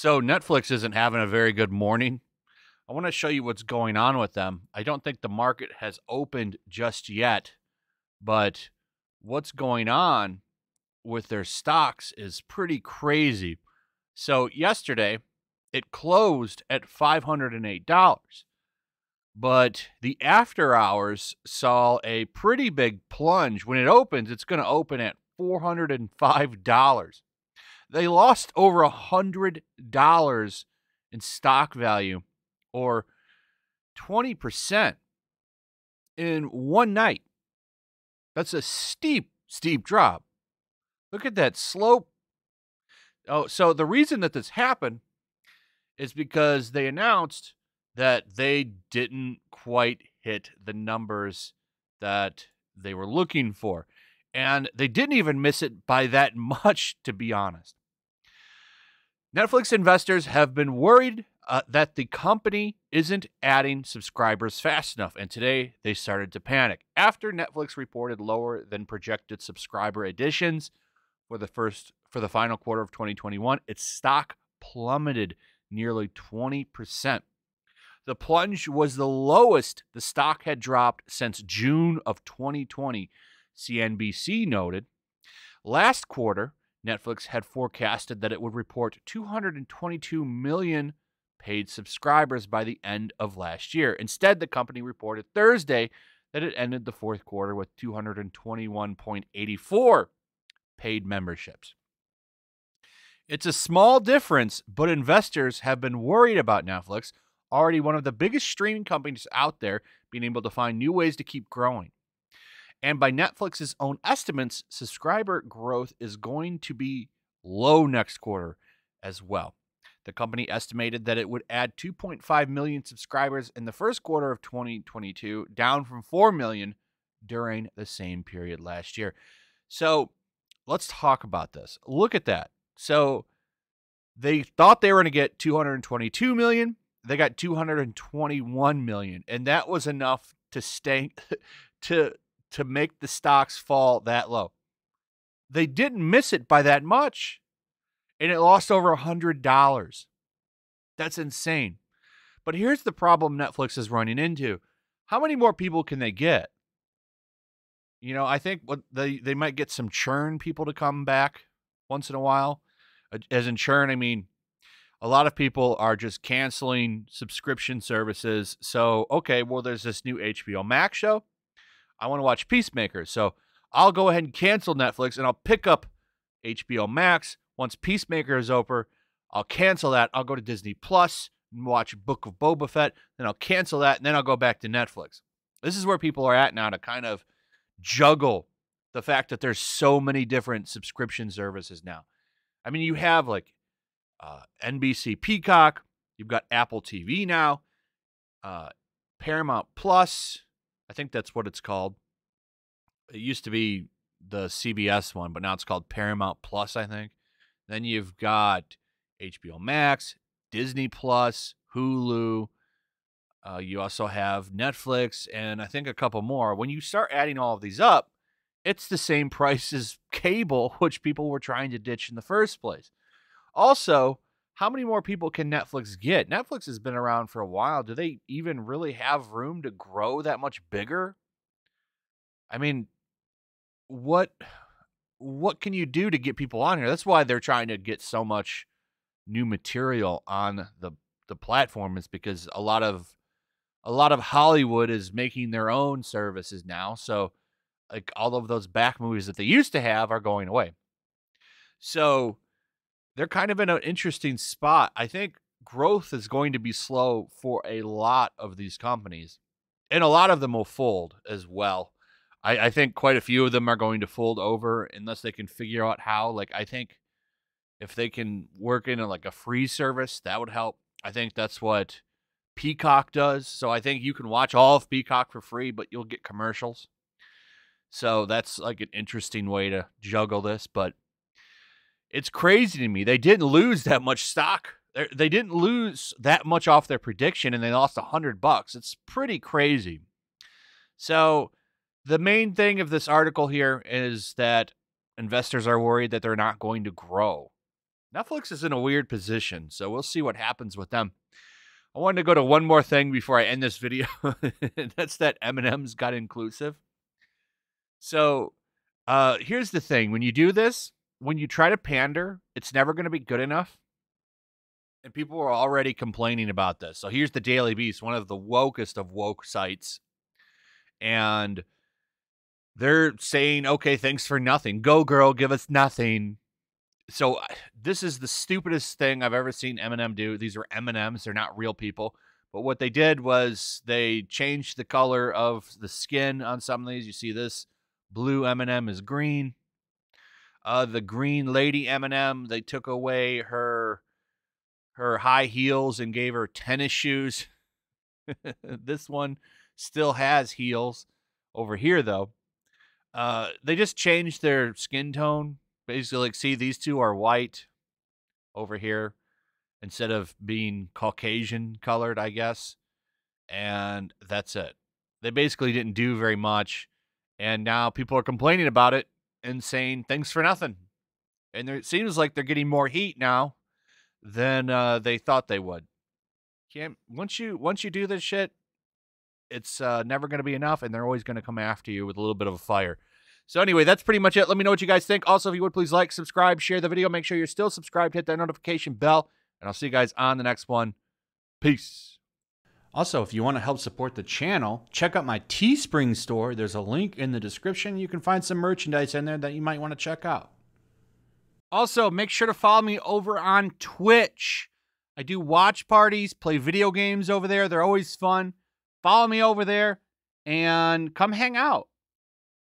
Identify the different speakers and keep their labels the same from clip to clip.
Speaker 1: So Netflix isn't having a very good morning. I want to show you what's going on with them. I don't think the market has opened just yet, but what's going on with their stocks is pretty crazy. So yesterday, it closed at $508. But the after hours saw a pretty big plunge. When it opens, it's going to open at $405 they lost over a hundred dollars in stock value or 20% in one night. That's a steep, steep drop. Look at that slope. Oh, so the reason that this happened is because they announced that they didn't quite hit the numbers that they were looking for. And they didn't even miss it by that much, to be honest. Netflix investors have been worried uh, that the company isn't adding subscribers fast enough, and today they started to panic. After Netflix reported lower than projected subscriber additions for the first for the final quarter of 2021, its stock plummeted nearly 20%. The plunge was the lowest the stock had dropped since June of 2020, CNBC noted. Last quarter, Netflix had forecasted that it would report 222 million paid subscribers by the end of last year. Instead, the company reported Thursday that it ended the fourth quarter with 221.84 paid memberships. It's a small difference, but investors have been worried about Netflix, already one of the biggest streaming companies out there, being able to find new ways to keep growing. And by Netflix's own estimates, subscriber growth is going to be low next quarter as well. The company estimated that it would add 2.5 million subscribers in the first quarter of 2022, down from 4 million during the same period last year. So let's talk about this. Look at that. So they thought they were going to get 222 million. They got 221 million, and that was enough to stay to to make the stocks fall that low. They didn't miss it by that much, and it lost over a $100. That's insane. But here's the problem Netflix is running into how many more people can they get? You know, I think what they, they might get some churn people to come back once in a while. As in churn, I mean, a lot of people are just canceling subscription services. So, okay, well, there's this new HBO Max show. I want to watch Peacemaker. So I'll go ahead and cancel Netflix and I'll pick up HBO Max. Once Peacemaker is over, I'll cancel that. I'll go to Disney Plus and watch Book of Boba Fett. Then I'll cancel that and then I'll go back to Netflix. This is where people are at now to kind of juggle the fact that there's so many different subscription services now. I mean, you have like uh, NBC Peacock, you've got Apple TV now, uh, Paramount Plus, I think that's what it's called. It used to be the CBS one, but now it's called Paramount Plus, I think. Then you've got HBO Max, Disney Plus, Hulu. Uh, you also have Netflix, and I think a couple more. When you start adding all of these up, it's the same price as cable, which people were trying to ditch in the first place. Also, how many more people can Netflix get? Netflix has been around for a while. Do they even really have room to grow that much bigger? I mean, what what can you do to get people on here? That's why they're trying to get so much new material on the the platform is because a lot of a lot of Hollywood is making their own services now. So like all of those back movies that they used to have are going away. So they're kind of in an interesting spot. I think growth is going to be slow for a lot of these companies, and a lot of them will fold as well. I, I think quite a few of them are going to fold over unless they can figure out how. Like, I think if they can work in a, like a free service, that would help. I think that's what Peacock does. So I think you can watch all of Peacock for free, but you'll get commercials. So that's like an interesting way to juggle this. But it's crazy to me. They didn't lose that much stock. They didn't lose that much off their prediction, and they lost a hundred bucks. It's pretty crazy. So, the main thing of this article here is that investors are worried that they're not going to grow. Netflix is in a weird position, so we'll see what happens with them. I wanted to go to one more thing before I end this video. That's that M&M's got inclusive. So, uh, here's the thing: when you do this, when you try to pander, it's never going to be good enough. And people are already complaining about this. So here's the Daily Beast, one of the wokest of woke sites. And they're saying, okay, thanks for nothing. Go, girl, give us nothing. So this is the stupidest thing I've ever seen M&M do. These are M&Ms. They're not real people. But what they did was they changed the color of the skin on some of these. You see this blue M&M is green. Uh, the green lady M&M, they took away her her high heels and gave her tennis shoes. this one still has heels. Over here, though, uh, they just changed their skin tone. Basically, like, see, these two are white over here instead of being Caucasian colored, I guess. And that's it. They basically didn't do very much. And now people are complaining about it and saying thanks for nothing. And it seems like they're getting more heat now than uh, they thought they would. Can't once you once you do this shit, it's uh, never going to be enough, and they're always going to come after you with a little bit of a fire. So anyway, that's pretty much it. Let me know what you guys think. Also, if you would please like, subscribe, share the video. Make sure you're still subscribed. Hit that notification bell, and I'll see you guys on the next one. Peace. Also, if you want to help support the channel, check out my Teespring store. There's a link in the description. You can find some merchandise in there that you might want to check out. Also, make sure to follow me over on Twitch. I do watch parties, play video games over there. They're always fun. Follow me over there and come hang out.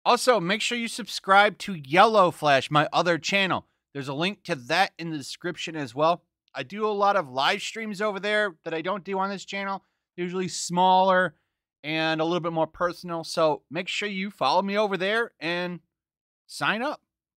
Speaker 1: Also, make sure you subscribe to Yellow Flash, my other channel. There's a link to that in the description as well. I do a lot of live streams over there that I don't do on this channel, usually smaller and a little bit more personal. So make sure you follow me over there and sign up.